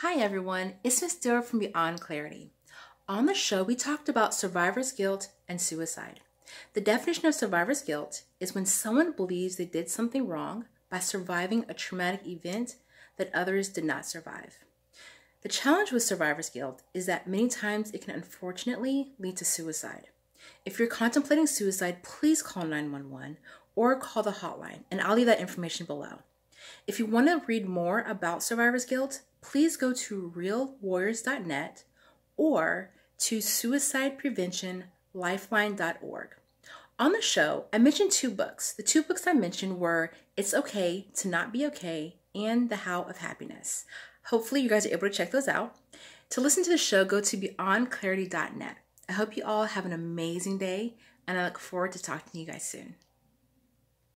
Hi everyone, it's Miss Dilworth from Beyond Clarity. On the show, we talked about survivor's guilt and suicide. The definition of survivor's guilt is when someone believes they did something wrong by surviving a traumatic event that others did not survive. The challenge with survivor's guilt is that many times it can unfortunately lead to suicide. If you're contemplating suicide, please call 911 or call the hotline, and I'll leave that information below. If you want to read more about survivor's guilt, please go to realwarriors.net or to suicidepreventionlifeline.org. On the show, I mentioned two books. The two books I mentioned were It's Okay to Not Be Okay and The How of Happiness. Hopefully, you guys are able to check those out. To listen to the show, go to beyondclarity.net. I hope you all have an amazing day, and I look forward to talking to you guys soon.